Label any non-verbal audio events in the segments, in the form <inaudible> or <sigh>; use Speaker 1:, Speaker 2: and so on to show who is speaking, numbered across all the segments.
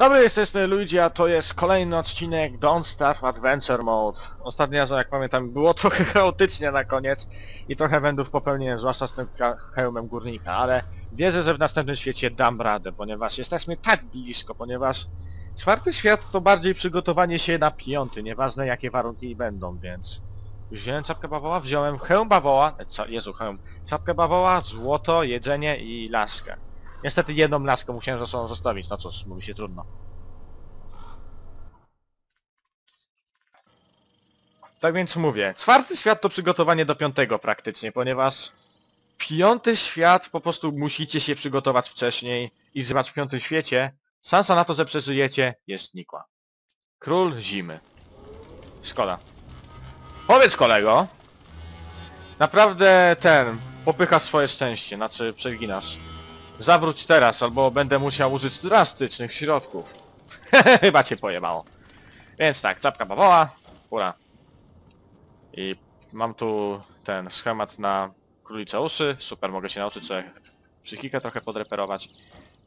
Speaker 1: Dobry, jesteśmy Luigi, a to jest kolejny odcinek Don't Starve Adventure Mode. Ostatni raz, jak pamiętam, było <laughs> trochę chaotycznie na koniec i trochę wędów popełniłem, zwłaszcza z tym hełmem górnika, ale wierzę, że w następnym świecie dam radę, ponieważ jesteśmy tak blisko, ponieważ czwarty świat to bardziej przygotowanie się na piąty, nieważne jakie warunki będą, więc... Wziąłem czapkę bawoła, wziąłem hełm bawoła, e, co, Jezu, hełm, czapkę bawoła, złoto, jedzenie i laskę. Niestety jedną laskę musiałem ze sobą zostawić, no cóż, mówi się trudno. Tak więc mówię, czwarty świat to przygotowanie do piątego praktycznie, ponieważ piąty świat po prostu musicie się przygotować wcześniej i zrywać w piątym świecie, szansa na to, że przeżyjecie jest nikła. Król zimy. Szkoda. Powiedz kolego! Naprawdę ten, popychasz swoje szczęście, znaczy przeginasz. Zawróć teraz, albo będę musiał użyć drastycznych środków. <laughs> Chyba cię pojebało. Więc tak, czapka bawoła, ura. I mam tu ten schemat na królicze uszy. Super, mogę się nauczyć sobie psychikę trochę podreperować.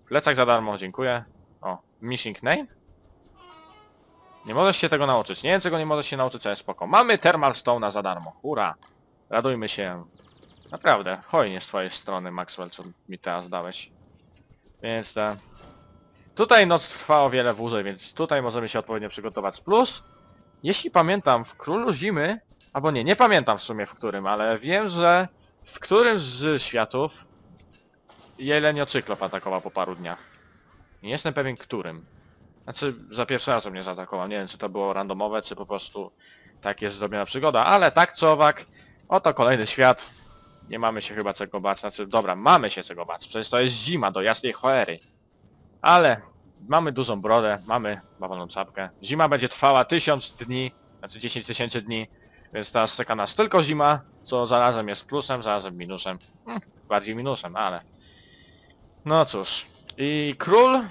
Speaker 1: Plecak za darmo, dziękuję. O, missing name? Nie możesz się tego nauczyć. Nie wiem czego nie możesz się nauczyć, ale spoko. Mamy Thermal Stone'a za darmo. Hurra. Radujmy się. Naprawdę, hojnie z twojej strony, Maxwell, co mi teraz dałeś. Więc te... Tutaj noc trwa o wiele dłużej, więc tutaj możemy się odpowiednio przygotować. Plus, jeśli pamiętam, w Królu Zimy, albo nie, nie pamiętam w sumie w którym, ale wiem, że w którymś z światów jeleniocyklop atakował po paru dniach. Nie jestem pewien którym. Znaczy, za pierwszy raz mnie zaatakował. Nie wiem, czy to było randomowe, czy po prostu tak jest zrobiona przygoda, ale tak co owak, oto kolejny świat. Nie mamy się chyba czego bać, znaczy, dobra, mamy się czego bać, przecież to jest zima, do jasnej cholery. Ale mamy dużą brodę, mamy bawalną czapkę. Zima będzie trwała tysiąc dni, znaczy 10 tysięcy dni, więc teraz czeka nas tylko zima, co zarazem jest plusem, zarazem minusem. Hm, bardziej minusem, ale... No cóż. I król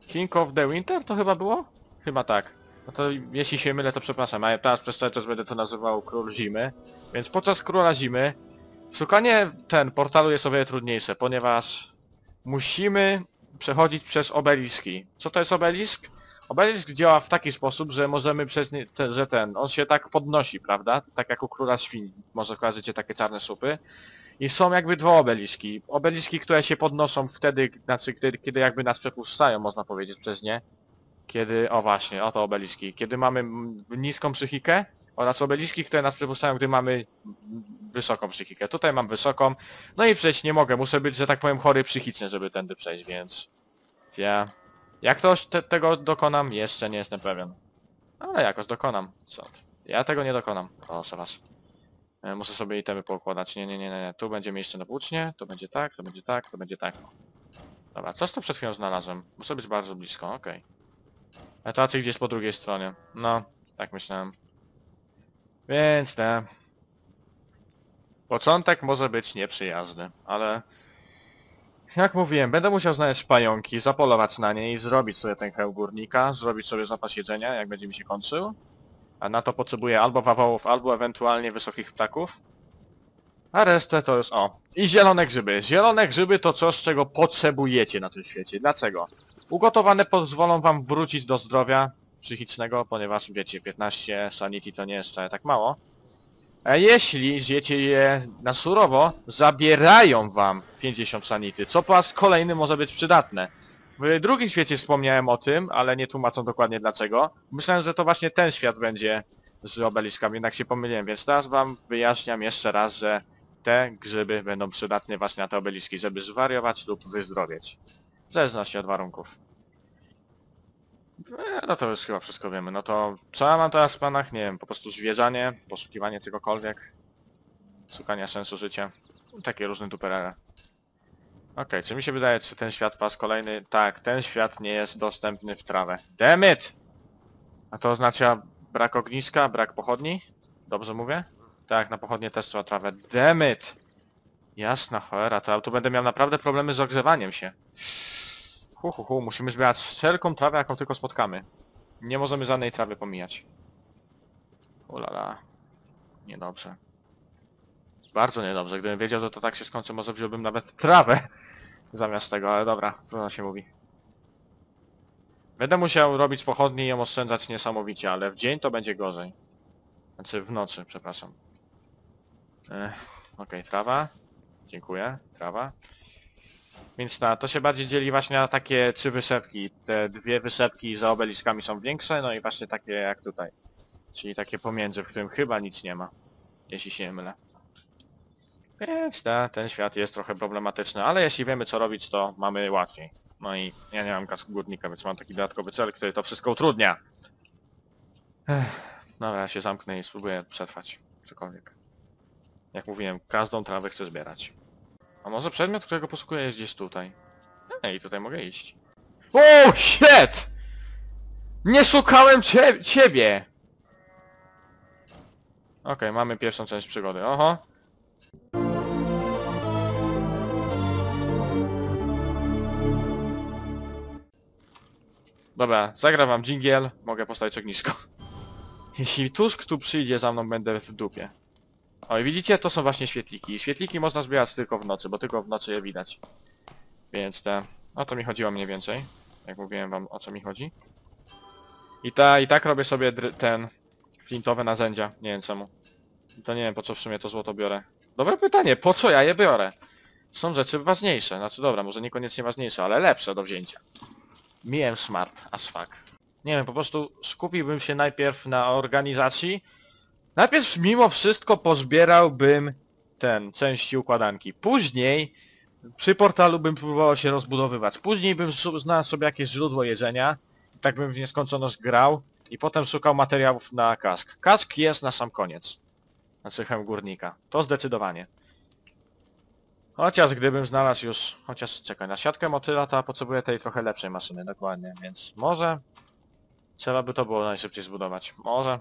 Speaker 1: King of the Winter to chyba było? Chyba tak. No to jeśli się mylę to przepraszam, a teraz przez cały czas będę to nazywał Król Zimy. Więc podczas Króla Zimy szukanie ten portalu jest o wiele trudniejsze, ponieważ musimy przechodzić przez obeliski. Co to jest obelisk? Obelisk działa w taki sposób, że możemy przez nie, że ten, on się tak podnosi, prawda? Tak jak u Króla Świn, może kojarzycie takie czarne supy. I są jakby dwa obeliski. Obeliski, które się podnoszą wtedy, znaczy kiedy, kiedy jakby nas przepuszczają, można powiedzieć przez nie. Kiedy, o właśnie, oto obeliski. Kiedy mamy niską psychikę oraz obeliski, które nas przepuszczają, gdy mamy wysoką psychikę. Tutaj mam wysoką. No i przejść nie mogę, muszę być, że tak powiem, chory psychicznie, żeby tędy przejść, więc... Ja... Jak to te, tego dokonam? Jeszcze nie jestem pewien. Ale jakoś dokonam. Co? Ja tego nie dokonam. Proszę was. E, Muszę sobie itemy poukładać. Nie, nie, nie, nie. Tu będzie miejsce na włócznie, to będzie tak, to będzie tak, to będzie tak. Dobra, coś tu przed chwilą znalazłem. Muszę być bardzo blisko, okej. A to raczej gdzieś po drugiej stronie. No, tak myślałem. Więc te... Początek może być nieprzyjazny, ale... Jak mówiłem, będę musiał znaleźć pająki, zapolować na nie i zrobić sobie ten hełm górnika, zrobić sobie zapas jedzenia, jak będzie mi się kończył. A na to potrzebuję albo wawołów, albo ewentualnie wysokich ptaków. A resztę to już o. I zielone grzyby. Zielone grzyby to coś, czego potrzebujecie na tym świecie. Dlaczego? Ugotowane pozwolą wam wrócić do zdrowia psychicznego, ponieważ wiecie, 15 sanity to nie jest tak mało. A jeśli zjecie je na surowo, zabierają wam 50 sanity, co po raz kolejny może być przydatne. W drugim świecie wspomniałem o tym, ale nie tłumaczą dokładnie dlaczego. Myślałem, że to właśnie ten świat będzie z obeliskami, jednak się pomyliłem, więc teraz wam wyjaśniam jeszcze raz, że te grzyby będą przydatne właśnie na te obeliski, żeby zwariować lub wyzdrowieć. W zależności od warunków. E, No to już chyba wszystko wiemy. No to co ja mam teraz w planach? Nie wiem, po prostu zwiedzanie, poszukiwanie czegokolwiek. Szukanie sensu życia. Takie różne duperele. Okej, czy mi się wydaje, czy ten świat raz kolejny... Tak, ten świat nie jest dostępny w trawę. Damn it! A to oznacza brak ogniska, brak pochodni? Dobrze mówię? Tak, na pochodnie też trzeba trawę. Damn it! Jasna cholera, to tu będę miał naprawdę problemy z ogrzewaniem się. Hu, hu, hu, musimy zbierać wszelką trawę, jaką tylko spotkamy. Nie możemy żadnej trawy pomijać. Ulala. Niedobrze. Bardzo niedobrze. Gdybym wiedział, że to tak się skończy, może wziąłbym nawet trawę <laughs> zamiast tego, ale dobra, trudno się mówi. Będę musiał robić pochodnie i ją oszczędzać niesamowicie, ale w dzień to będzie gorzej. Znaczy w nocy, przepraszam. Ech, Okej, trawa. Dziękuję, trawa. Więc na, to się bardziej dzieli właśnie na takie trzy wysepki. Te dwie wysepki za obeliskami są większe, no i właśnie takie jak tutaj. Czyli takie pomiędzy, w którym chyba nic nie ma. Jeśli się nie mylę. Więc ta, ten świat jest trochę problematyczny, ale jeśli wiemy co robić, to mamy łatwiej. No i ja nie mam kasku górnika, więc mam taki dodatkowy cel, który to wszystko utrudnia. Ech, dobra, ja się zamknę i spróbuję przetrwać. Cokolwiek. Jak mówiłem, każdą trawę chcę zbierać. A może przedmiot, którego poszukuję jest gdzieś tutaj? Ej, tutaj mogę iść. O, shit! Nie szukałem cie ciebie! Okej, mamy pierwszą część przygody. Oho. Dobra, zagra wam dżingiel, mogę postawić ognisko. Jeśli Tusk tu przyjdzie za mną, będę w dupie. O i widzicie, to są właśnie świetliki. Świetliki można zbierać tylko w nocy, bo tylko w nocy je widać. Więc te... O to mi chodziło mniej więcej. Jak mówiłem wam o co mi chodzi. I ta, i tak robię sobie ten... Flintowe narzędzia. Nie wiem czemu. To nie wiem po co w sumie to złoto biorę. Dobre pytanie, po co ja je biorę? Są rzeczy ważniejsze, znaczy dobra, może niekoniecznie ważniejsze, ale lepsze do wzięcia. Miałem smart as fuck. Nie wiem, po prostu skupiłbym się najpierw na organizacji. Najpierw mimo wszystko pozbierałbym ten, części układanki. Później przy portalu bym próbował się rozbudowywać. Później bym znalazł sobie jakieś źródło jedzenia. I tak bym w nieskończoność grał. I potem szukał materiałów na kask. Kask jest na sam koniec. Znaczy hełm górnika. To zdecydowanie. Chociaż gdybym znalazł już... Chociaż czekaj, na siatkę motyla to potrzebuję tej trochę lepszej maszyny, dokładnie. Więc może... Trzeba by to było najszybciej zbudować. Może?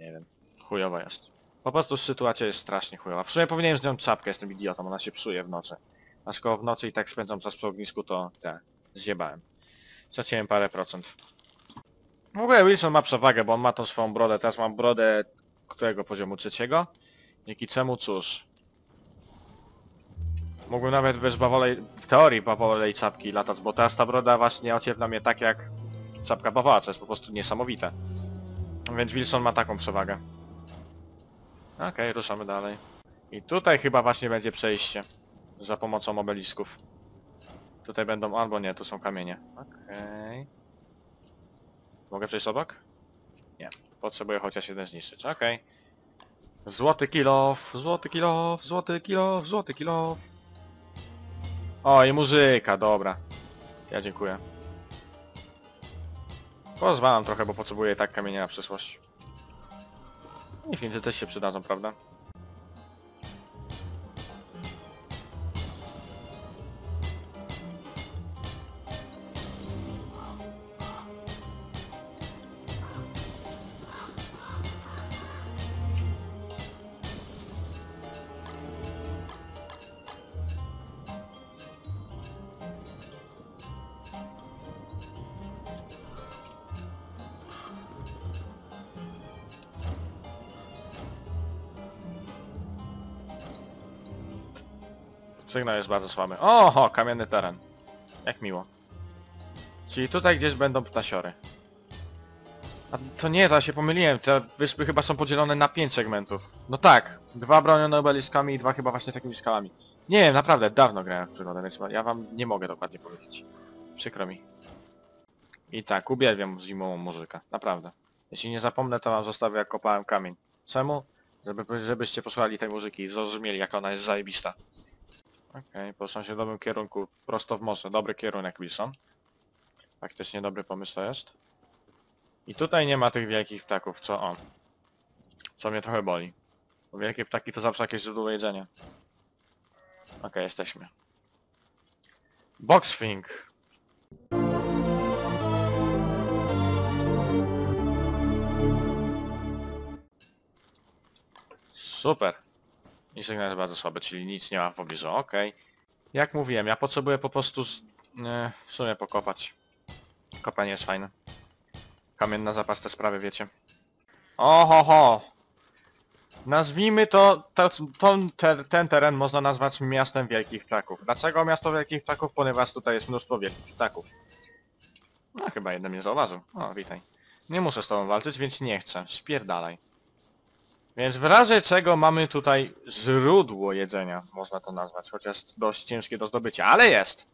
Speaker 1: Nie wiem. Chujowa jest. Po prostu sytuacja jest strasznie chujowa. W sumie powinienem zdjąć czapkę, jestem idiotą, ona się psuje w nocy. A skoro w nocy i tak spędzam czas przy ognisku, to te, zjebałem. Straciłem parę procent. W ogóle Wilson ma przewagę, bo on ma tą swoją brodę. Teraz mam brodę którego poziomu? Trzeciego? Dzięki czemu cóż. Mógłbym nawet bez bawolej, w teorii bawolej czapki latać, bo teraz ta broda właśnie ociepla mnie tak jak czapka bawała, co jest po prostu niesamowite. Więc Wilson ma taką przewagę. Okej, ruszamy dalej. I tutaj chyba właśnie będzie przejście. Za pomocą obelisków. Tutaj będą... albo nie, tu są kamienie. Okej. Mogę przejść obok? Nie. Potrzebuję chociaż jeden zniszczyć. Okej. Złoty kilof, złoty kilof, złoty kilof, złoty kilof. O, i muzyka, dobra. Ja dziękuję. Pozwalam trochę, bo potrzebuję tak kamienia na przyszłość. I finty też się przydadzą, prawda? Bardzo słaby. Oho, kamienny teren. Jak miło. Czyli tutaj gdzieś będą ptasiory. A to nie, to ja się pomyliłem. Te wyspy chyba są podzielone na pięć segmentów. No tak, dwa bronione obeliskami i dwa chyba właśnie takimi skalami. Nie wiem, naprawdę, dawno grałem w przygodę, więc ja wam nie mogę dokładnie powiedzieć. Przykro mi. I tak, uwielbiam zimową muzykę. Naprawdę. Jeśli nie zapomnę, to wam zostawię jak kopałem kamień. Czemu? Żeby, żebyście posłuchali tej muzyki i zrozumieli, jak ona jest zajebista. Okej, w dobrym kierunku, prosto w morze. Dobry kierunek, Wilson. Faktycznie dobry pomysł to jest. I tutaj nie ma tych wielkich ptaków, co on. Co mnie trochę boli. Bo wielkie ptaki to zawsze jakieś źródło jedzenia. Okej, jesteśmy. Boxfink. Super. I sygnał jest bardzo słaby, czyli nic nie ma w pobliżu. Okej. Jak mówiłem, ja potrzebuję po prostu z... e, w sumie pokopać. Kopanie jest fajne. Kamienna zapas te sprawy, wiecie. Oho, ho. Nazwijmy to, to, to te, ten teren można nazwać miastem wielkich ptaków. Dlaczego miasto wielkich ptaków? Ponieważ tutaj jest mnóstwo wielkich ptaków. No chyba jeden mnie zauważył. O, witaj. Nie muszę z tobą walczyć, więc nie chcę. Spierdalaj. Więc w razie czego mamy tutaj źródło jedzenia, można to nazwać, chociaż dość ciężkie do zdobycia, ale jest!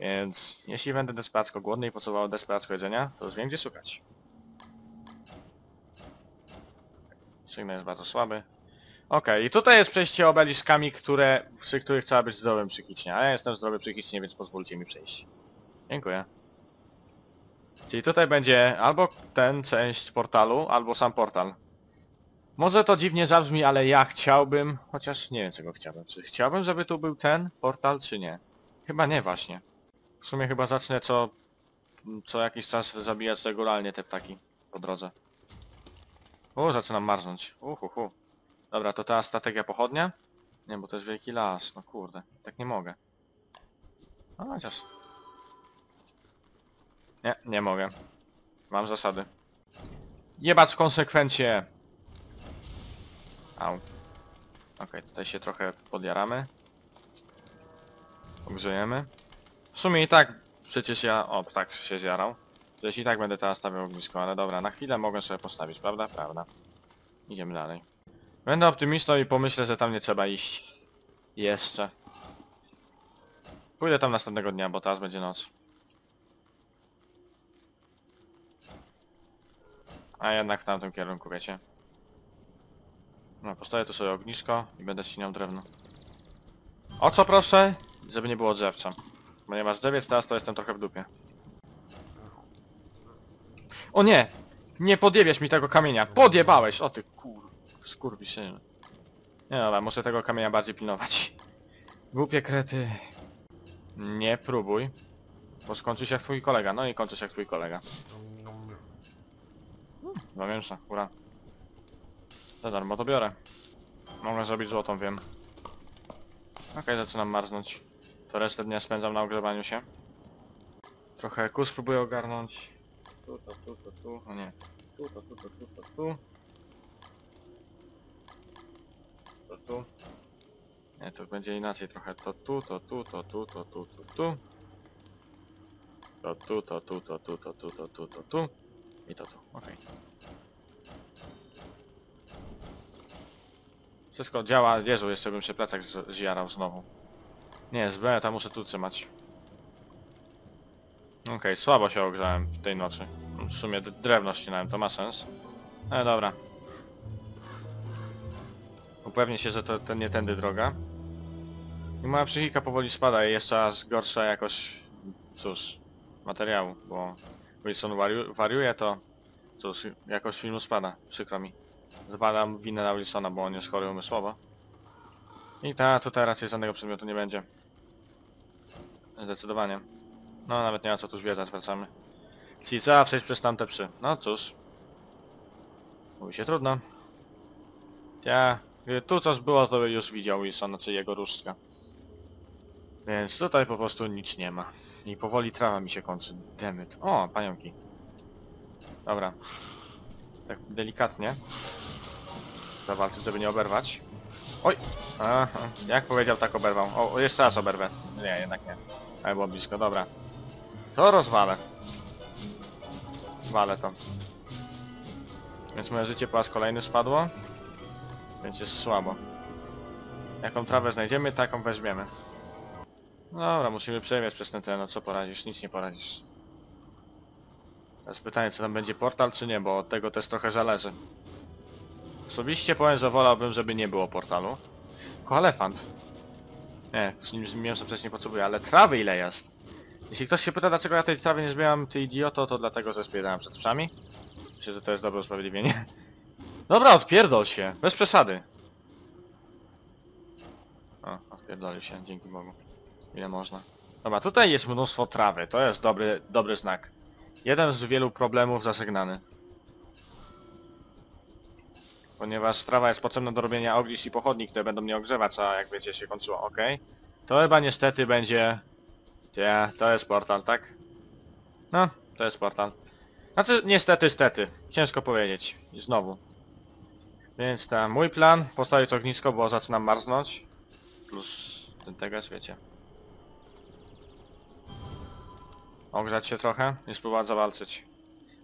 Speaker 1: Więc jeśli będę desperacko głodny i potrzebował desperacko jedzenia, to już wiem gdzie szukać. Sygnał jest bardzo słaby. Okej, i tutaj jest przejście obeliskami, które, przy których trzeba być zdrowym psychicznie, a ja jestem zdrowy psychicznie, więc pozwólcie mi przejść. Dziękuję. Czyli tutaj będzie albo ten część portalu, albo sam portal. Może to dziwnie zabrzmi, ale ja chciałbym, chociaż nie wiem czego chciałbym. Czy chciałbym, żeby tu był ten portal, czy nie? Chyba nie właśnie. W sumie chyba zacznę co, co jakiś czas zabijać regularnie te ptaki po drodze. O, zaczynam marznąć. Uhuhu. Dobra, to ta strategia pochodnia? Nie, bo to jest wielki las. No kurde, tak nie mogę. No chociaż. Nie, nie mogę. Mam zasady. Jebać konsekwencje! Au. Okej, tutaj się trochę podjaramy. Ogrzejemy. W sumie i tak przecież ja... O, tak się zjarał. Przecież i tak będę teraz stawiał ognisko, ale dobra, na chwilę mogę sobie postawić, prawda? Prawda. Idziemy dalej. Będę optymistą i pomyślę, że tam nie trzeba iść. Jeszcze. Pójdę tam następnego dnia, bo teraz będzie noc. A jednak w tamtym kierunku, wiecie. No, postawię tu sobie ognisko i będę ścinał drewno. O co proszę? Żeby nie było drzewca. Ponieważ drzewiec teraz to jestem trochę w dupie. O nie! Nie podjebiesz mi tego kamienia! Podjebałeś! O ty kur... skurwisyn. Nie dobra, muszę tego kamienia bardziej pilnować. Głupie krety. Nie próbuj. Bo skończy się jak twój kolega. No i kończy się jak twój kolega. Dwa mięsa, ura. Za darmo to biorę. Mogę zrobić złotą, wiem. Okej, zaczynam marznąć. To resztę dnia spędzam na ogrzewaniu się. Trochę kus spróbuję ogarnąć. Tu, to, tu, to, tu. O nie. Tu, to, tu, to, tu, to, tu. To tu. Nie, to będzie inaczej trochę. To tu, to tu, to tu, to tu, to tu. To tu, to tu, to tu, to tu, to tu, to tu. I to tu, okej. Wszystko działa, Jezu, jeszcze bym się plecak z- zjarał znowu. Nie, zbroję tam muszę tu trzymać. Okej, słabo się ogrzałem w tej nocy. W sumie drewno ścinałem, to ma sens. Ale dobra. Upewnię się, że to, to nie tędy droga. I moja psychika powoli spada i jest coraz gorsza jakość, cóż, materiału, bo Wilson wariu wariuje, to cóż, jakość filmu spada, przykro mi. Zbadam winę na Wilsona, bo on jest chory umysłowo. I ta, tutaj raczej żadnego przedmiotu nie będzie. Zdecydowanie. No, nawet nie ma co tu zwiedzać, wracamy. Trzeba przejść przez tamte psy. No cóż. Mówi się trudno. Ja, tu coś było, to by już widział Wilson, znaczy jego różdżka. Więc tutaj po prostu nic nie ma. I powoli trawa mi się kończy. Demet. O, pająki. Dobra. Tak delikatnie. Zawalczyć, żeby nie oberwać. Oj! Aha, jak powiedział, tak oberwał. O, jeszcze raz oberwę. Nie, jednak nie. Ale było blisko, dobra. To rozwalę. Walę to. Więc moje życie po raz kolejny spadło. Więc jest słabo. Jaką trawę znajdziemy, taką weźmiemy. Dobra, musimy przejmieć przez ten teren, no co poradzisz? Nic nie poradzisz. Teraz pytanie, czy tam będzie portal, czy nie, bo od tego też trochę zależy. Osobiście powiem, że wolałbym, żeby nie było portalu. Tylko. Nie, z nim z mięsem przecież nie potrzebuję, ale trawy ile jest? Jeśli ktoś się pyta, dlaczego ja tej trawy nie zbieram, ty idioto, to dlatego, że zbierałem przed trzami. Myślę, że to jest dobre usprawiedliwienie. <laughs> Dobra, odpierdol się, bez przesady. O, odpierdolił się, dzięki Bogu. Ile można. Dobra, tutaj jest mnóstwo trawy, to jest dobry, dobry znak. Jeden z wielu problemów zasegnany. Ponieważ trawa jest potrzebna do robienia ognisk i pochodni, które będą mnie ogrzewać, a jak wiecie się kończyło, ok. To chyba niestety będzie... Nie, to jest portal, tak? No, to jest portal. Znaczy, niestety, stety. Ciężko powiedzieć. I znowu. Więc ten mój plan, postawić ognisko, bo zaczynam marznąć. Plus ten teges, wiecie. Ogrzać się trochę i spróbować zawalczyć.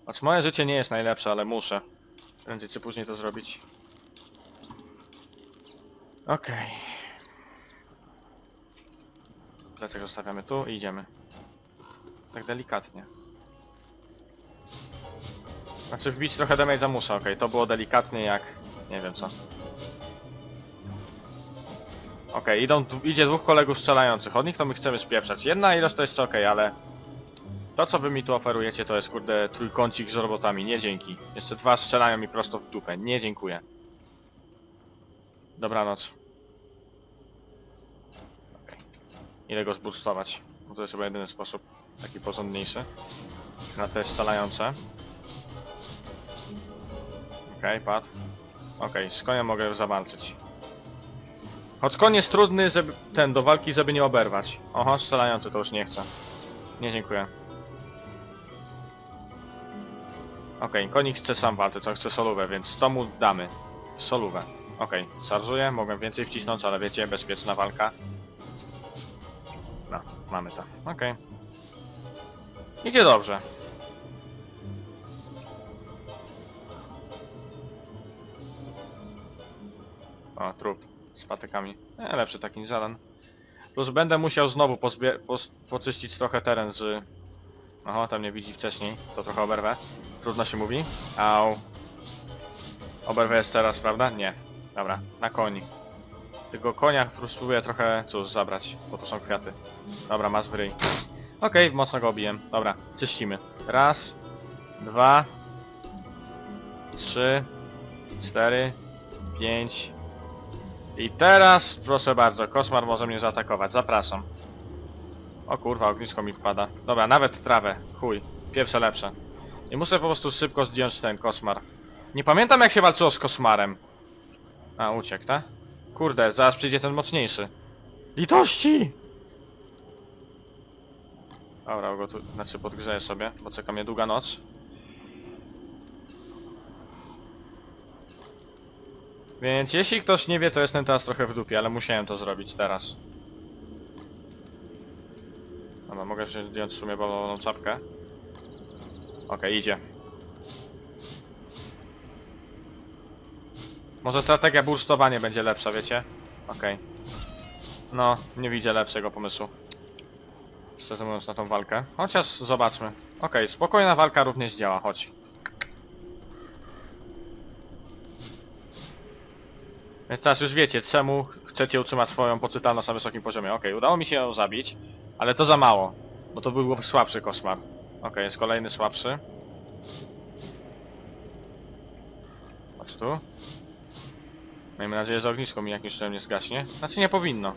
Speaker 1: Choć moje życie nie jest najlepsze, ale muszę. Prędzej czy później to zrobić. Okej. Plecak zostawiamy tu i idziemy. Tak delikatnie. Znaczy wbić trochę damage'a muszę, okej. To było delikatnie jak... nie wiem co. Okej, idą, dwu- idzie dwóch kolegów strzelających. Od nich to my chcemy spieprzać. Jedna ilość to jeszcze okej, ale... To co wy mi tu oferujecie to jest kurde trójkącik z robotami. Nie dzięki. Jeszcze dwa strzelają mi prosto w dupę. Nie dziękuję. Dobranoc. Ile go zburstować? Bo to jest chyba jedyny sposób. Taki porządniejszy. Na te strzelające. Okej, padł. Okej, z koniem mogę zawalczyć. Choć koń jest trudny, żeby ten do walki, żeby nie oberwać. Oho, strzelający to już nie chcę. Nie dziękuję. Okej, konik chce sam walczyć, on chce solówę, więc to mu damy. Solówę. Okej, szarżuję, mogę więcej wcisnąć, ale wiecie, bezpieczna walka. No, mamy to. Okej. Idzie dobrze. O, trup z patykami. E, lepszy taki niż żaden. Plus będę musiał znowu pozbie- poczyścić trochę teren z... Oho, tam nie widzi wcześniej, to trochę oberwę. Trudno się mówi. Au. Oberwę jest teraz, prawda? Nie. Dobra, na koni. Tego konia spróbuję trochę, cóż, zabrać, bo to są kwiaty. Dobra, masz w ryj. Okej, mocno go obiłem. Dobra, czyścimy. Raz, dwa, trzy, cztery, pięć. I teraz, proszę bardzo, kosmar może mnie zaatakować. Zapraszam. O kurwa, ognisko mi wpada. Dobra, nawet trawę. Chuj. Pierwsze lepsze. I muszę po prostu szybko zdjąć ten kosmar. Nie pamiętam jak się walczyło z kosmarem. A, uciekł, tak? Kurde, zaraz przyjdzie ten mocniejszy. Litości! Dobra, go tu, znaczy podgrzeję sobie, bo czeka mnie długa noc. Więc jeśli ktoś nie wie, to jestem teraz trochę w dupie, ale musiałem to zrobić teraz. Dobra, mogę wziąć w sumie balową czapkę. Okej, idzie. Może strategia burstowanie będzie lepsza, wiecie? Okej. No, nie widzę lepszego pomysłu. Szczerze mówiąc na tą walkę. Chociaż zobaczmy. Okej, spokojna walka również działa, chodź. Więc teraz już wiecie, czemu chcecie utrzymać swoją poczytalność na wysokim poziomie. Okej, udało mi się ją zabić, ale to za mało. Bo to był słabszy koszmar. Okej, jest kolejny słabszy. Chodź tu. Miejmy nadzieję, że ognisko mi jakimś cudem nie zgaśnie. Znaczy nie powinno.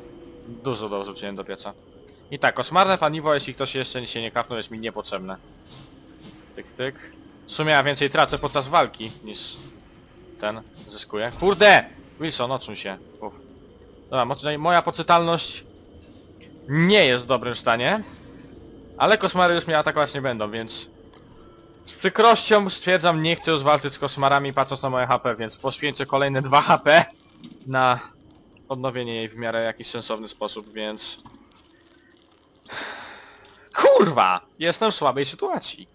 Speaker 1: Dużo dorzuciłem do pieca. I tak, koszmarne paliwo, jeśli ktoś jeszcze się nie kapnął, jest mi niepotrzebne. Tyk, tyk. W sumie ja więcej tracę podczas walki, niż ten zyskuję. Kurde! Wilson, odsuń się. Uf. Dobra, mo- moja poczytalność nie jest w dobrym stanie. Ale koszmary już mnie atakować nie będą, więc... Z przykrością stwierdzam, nie chcę już walczyć z koszmarami patrząc na moje HP, więc poświęcę kolejne 2 HP na odnowienie jej w miarę jakiś sensowny sposób, więc... Kurwa! Jestem w słabej sytuacji.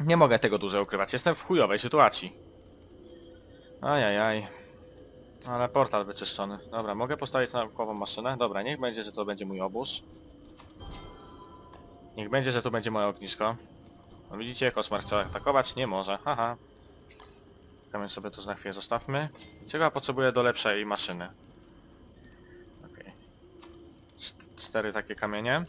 Speaker 1: Nie mogę tego dłużej ukrywać, jestem w chujowej sytuacji. Ajajaj. Ale portal wyczyszczony. Dobra, mogę postawić naukową maszynę? Dobra, niech będzie, że to będzie mój obóz. Niech będzie, że to będzie moje ognisko. No widzicie, kosmar chce atakować? Nie może, haha. Kamień sobie to na chwilę zostawmy. Czego ja potrzebuję do lepszej maszyny? Okej. Okay. Cztery takie kamienie.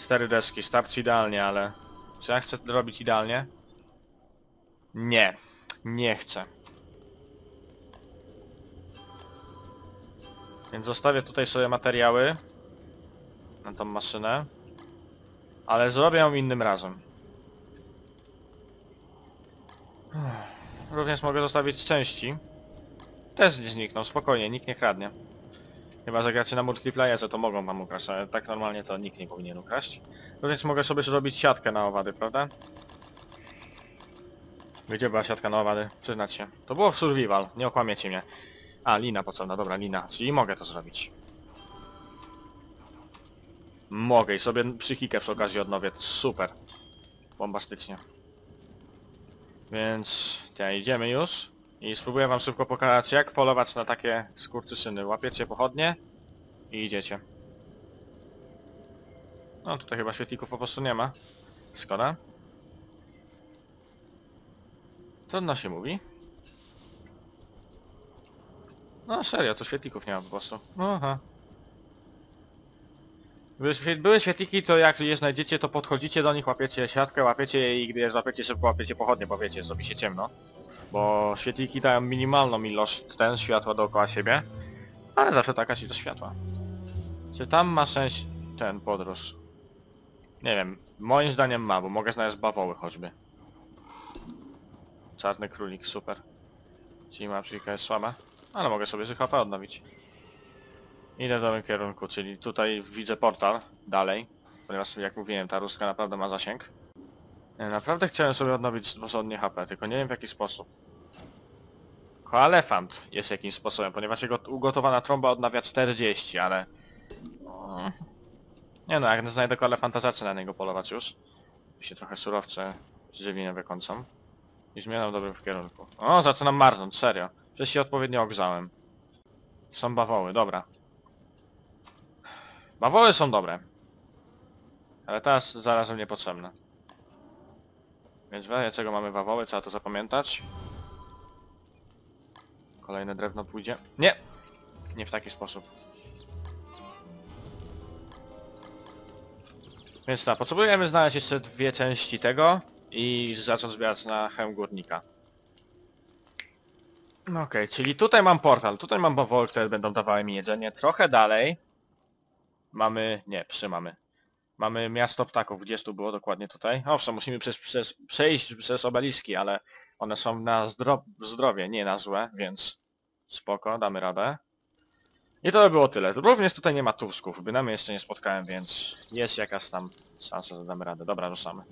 Speaker 1: Cztery deski, starczy idealnie, ale... Czy ja chcę robić idealnie? Nie. Nie chcę. Więc zostawię tutaj sobie materiały na tą maszynę. Ale zrobię ją innym razem. Również mogę zostawić części. Też nie znikną, spokojnie, nikt nie kradnie. Chyba, że gracie na multiplayerze to mogą wam ukraść, ale tak normalnie to nikt nie powinien ukraść. Również mogę sobie zrobić siatkę na owady, prawda? Gdzie była siatka na owady? Przyznać się. To było w survival, nie okłamiecie mnie. A, lina potrzebna, dobra, lina. Czyli mogę to zrobić. Mogę i sobie psychikę przy okazji odnowię. Super. Bombastycznie. Więc ja idziemy już i spróbuję wam szybko pokazać jak polować na takie skurczyszyny. Łapiecie pochodnie i idziecie. No tutaj chyba świetlików po prostu nie ma. Szkoda. Trudno się mówi. No serio, to świetlików nie ma po prostu. Aha. Były, świe- były świetliki, to jak je znajdziecie, to podchodzicie do nich, łapiecie siatkę, łapiecie je i gdy je złapiecie, szybko łapiecie pochodnie, bo wiecie, zrobi się ciemno. Bo świetliki dają minimalną ilość ten światła dookoła siebie, ale zawsze taka ci do światła. Czy tam ma sens ten podróż? Nie wiem, moim zdaniem ma, bo mogę znaleźć bawoły choćby. Czarny królik, super. Czyli ma jest słaba, ale mogę sobie z odnowić. Idę w dobrym kierunku, czyli tutaj widzę portal dalej, ponieważ jak mówiłem, ta ruska naprawdę ma zasięg. E, Naprawdę chciałem sobie odnowić porządnie HP, tylko nie wiem w jaki sposób. Koalefant jest jakimś sposobem, ponieważ jego ugotowana trąba odnawia 40, ale... Nie no, jak znajdę koalefanta zacznę na niego polować już. Się trochę surowce z żywienia wykończą. I zmierzam w dobrym kierunku. O, zaczynam marnąć, serio. Przecież się odpowiednio ogrzałem. Są bawoły, dobra. Bawoły są dobre. Ale teraz zarazem niepotrzebne. Więc w razie czego mamy bawoły, trzeba to zapamiętać. Kolejne drewno pójdzie. Nie! Nie w taki sposób. Więc tak, potrzebujemy znaleźć jeszcze dwie części tego i zacząć zbierać na hełm górnika. No okej, czyli tutaj mam portal, tutaj mam bawoły, które będą dawały mi jedzenie. Trochę dalej mamy... nie, psy mamy. Mamy miasto ptaków, gdzież tu było dokładnie tutaj? Owszem, musimy przez, przez, przejść przez obeliski, ale one są na zdro zdrowie, nie na złe, więc spoko, damy radę. I to by było tyle. Również tutaj nie ma tusków, bynajmniej jeszcze nie spotkałem, więc jest jakaś tam szansa, że damy radę. Dobra, ruszamy.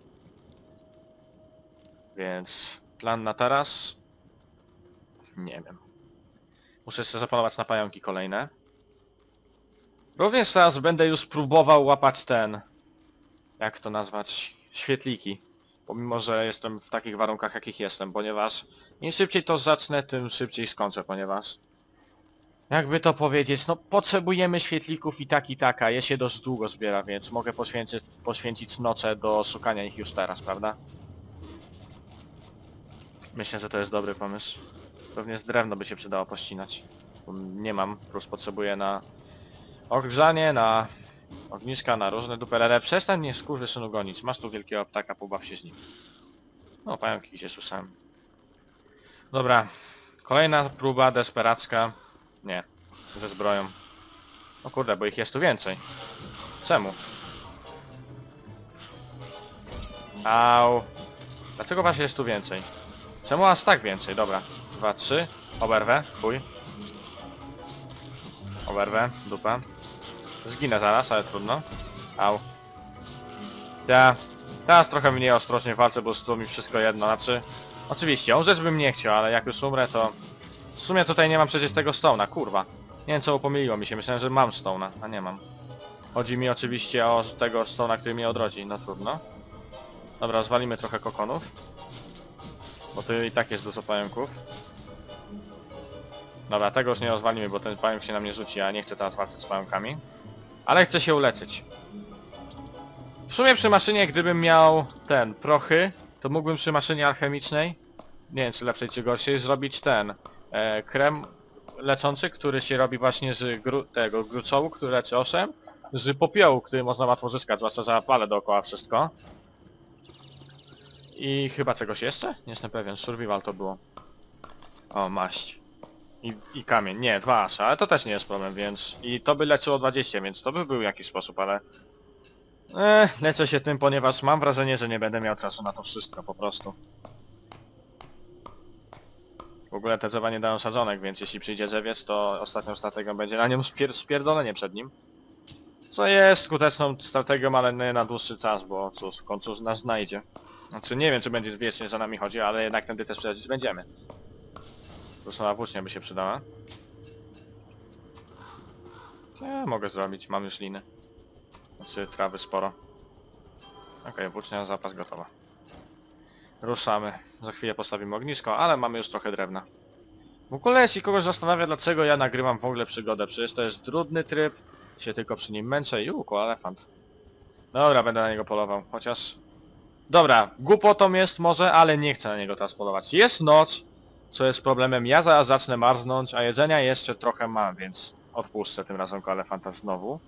Speaker 1: Więc plan na teraz? Nie wiem. Muszę jeszcze zapanować na pająki kolejne. Również teraz będę już próbował łapać ten... Jak to nazwać? Świetliki. Pomimo, że jestem w takich warunkach, jakich jestem, ponieważ im szybciej to zacznę, tym szybciej skończę, ponieważ... Jakby to powiedzieć, no potrzebujemy świetlików i tak i taka, je się dość długo zbiera, więc mogę poświęcić, poświęcić noce do szukania ich już teraz, prawda? Myślę, że to jest dobry pomysł. Pewnie z drewno by się przydało pościnać. Nie mam, plus potrzebuję na ogrzanie, na ogniska, na różne duperele. Przestań mnie skurwysynu gonić. Masz tu wielkiego ptaka, pobaw się z nim. No, pająki gdzieś słyszałem. Dobra. Kolejna próba desperacka. Nie. Ze zbroją. O kurde, bo ich jest tu więcej. Czemu? Au. Dlaczego was jest tu więcej? Czemu aż tak więcej? Dobra. Dwa, trzy. Oberwę. Chuj. Oberwę. Dupa. Zginę zaraz, ale trudno. Au. Ja... Teraz trochę mniej ostrożnie walczę, bo tu mi wszystko jedno, znaczy... Oczywiście, umrzeć bym nie chciał, ale jak już umrę, to... W sumie tutaj nie mam przecież tego stona, kurwa. Nie wiem czemu pomyliło mi się, myślałem, że mam stona, a nie mam. Chodzi mi oczywiście o tego stona, który mnie odrodzi, no trudno. Dobra, rozwalimy trochę kokonów. Bo tu i tak jest dużo pająków. Dobra, tego już nie rozwalimy, bo ten pająk się na mnie rzuci, a nie chcę teraz walczyć z pająkami. Ale chcę się uleczyć. W sumie przy maszynie, gdybym miał ten, prochy, to mógłbym przy maszynie alchemicznej, nie wiem czy lepszej czy gorszej, zrobić ten, e, krem leczący, który się robi właśnie z gru, tego gruczołu, który leczy osem, z popiołu, który można łatwo zyskać, zwłaszcza że palę dookoła wszystko. I chyba czegoś jeszcze? Nie jestem pewien, survival to było. O, maść. I, I kamień, nie, dwa asze, ale to też nie jest problem, więc... I to by leczyło 20, więc to by był jakiś sposób, ale... Ech, leczę się tym, ponieważ mam wrażenie, że nie będę miał czasu na to wszystko, po prostu. W ogóle te drzewa nie dają sadzonek, więc jeśli przyjdzie drzewiec, to ostatnią strategią będzie na nią spier spierdolenie przed nim. Co jest skuteczną strategią, ale nie na dłuższy czas, bo cóż, w końcu nas znajdzie. Znaczy nie wiem, czy będzie wiecznie za nami chodzi, ale jednak tędy też przechodzić będziemy. Ruszowa włócznia by się przydała. Ja mogę zrobić? Mam już liny. Znaczy trawy sporo. Okej, włócznia na zapas gotowa. Ruszamy. Za chwilę postawimy ognisko, ale mamy już trochę drewna. W ogóle jeśli kogoś zastanawia dlaczego ja nagrywam w ogóle przygodę, przecież to jest trudny tryb, się tylko przy nim męczę i uko, elefant. Dobra, będę na niego polował, chociaż... Dobra, głupotą jest może, ale nie chcę na niego teraz polować. Jest noc, co jest problemem, ja zaraz zacznę marznąć, a jedzenia jeszcze trochę mam, więc odpuszczę tym razem ko elefanta znowu.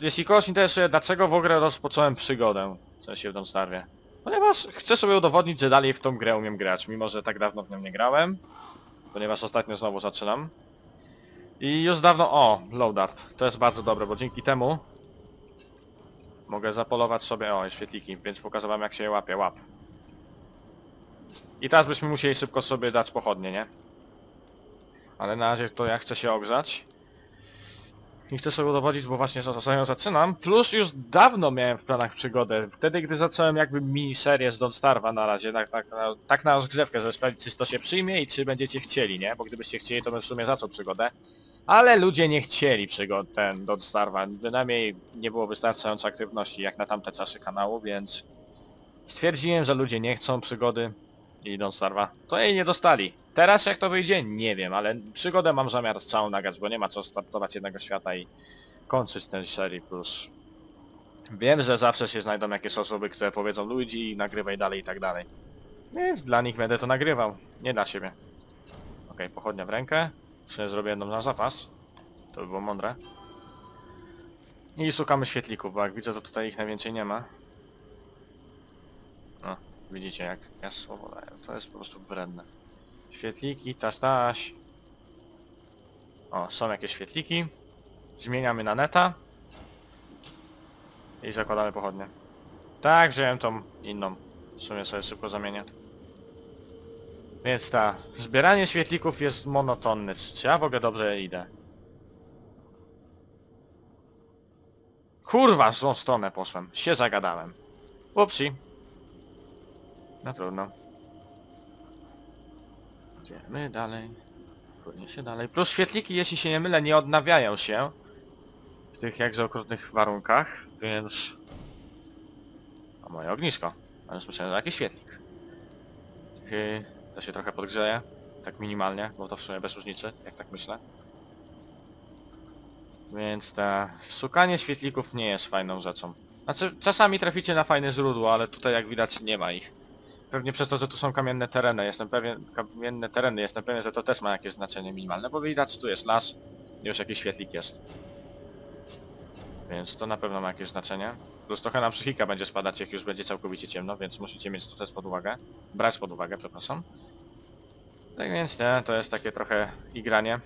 Speaker 1: Jeśli kogoś interesuje, dlaczego w ogóle rozpocząłem przygodę, w sensie w Don't Starve, ponieważ chcę sobie udowodnić, że dalej w tą grę umiem grać, mimo że tak dawno w nią nie grałem, ponieważ ostatnio znowu zaczynam. I już dawno... O, load art. To jest bardzo dobre, bo dzięki temu mogę zapolować sobie... O, świetliki, więc pokażę wam jak się je łapie. Łap. I teraz byśmy musieli szybko sobie dać pochodnie, nie? Ale na razie to ja chcę się ogrzać. I chcę sobie udowodnić, bo właśnie nią zaczynam. Plus już dawno miałem w planach przygodę. Wtedy, gdy zacząłem jakby miniserię z Don't Starve'a na razie, tak, tak, na, tak na rozgrzewkę, żeby sprawdzić, czy to się przyjmie i czy będziecie chcieli, nie? Bo gdybyście chcieli, to bym w sumie zaczął przygodę. Ale ludzie nie chcieli przygod ten Don't Starve'a. Bynajmniej nie było wystarczająco aktywności jak na tamte czasy kanału, więc stwierdziłem, że ludzie nie chcą przygody i Don't Starve'a. To jej nie dostali. Teraz jak to wyjdzie? Nie wiem, ale przygodę mam zamiar całą nagrać, bo nie ma co startować jednego świata i kończyć ten serii plus. Wiem, że zawsze się znajdą jakieś osoby, które powiedzą ludzi, nagrywaj dalej i tak dalej. Więc dla nich będę to nagrywał, nie dla siebie. Okej, pochodnia w rękę. Jeszcze zrobię jedną na zapas. To by było mądre. I szukamy świetlików, bo jak widzę to tutaj ich najwięcej nie ma. Widzicie jak ja słowo daję. To jest po prostu wredne. Świetliki, taś taś. O, są jakieś świetliki. Zmieniamy na neta. I zakładamy pochodnie. Tak, wziąłem tą inną. W sumie sobie szybko zamienię. Więc ta, zbieranie świetlików jest monotonne. Czy ja w ogóle dobrze idę? Kurwa, w złą stronę poszłem. Się zagadałem. Upsi. No trudno. Idziemy dalej. Płynie się dalej. Plus świetliki, jeśli się nie mylę, nie odnawiają się. W tych jakże okrutnych warunkach, więc... A moje ognisko. A już myślałem, że jakiś świetlik. Yy, to się trochę podgrzeje. Tak minimalnie, bo to w sumie bez różnicy, jak tak myślę. Więc ta... Szukanie świetlików nie jest fajną rzeczą. Znaczy, czasami traficie na fajne źródło, ale tutaj jak widać nie ma ich. Pewnie przez to, że tu są kamienne tereny, jestem pewien, kamienne tereny, jestem pewien, że to też ma jakieś znaczenie minimalne, bo widać, tu jest las już jakiś świetlik jest. Więc to na pewno ma jakieś znaczenie. Plus trochę nam psychika będzie spadać, jak już będzie całkowicie ciemno, więc musicie mieć to też pod uwagę. Brać pod uwagę, przepraszam. Tak więc nie, to jest takie trochę igranie.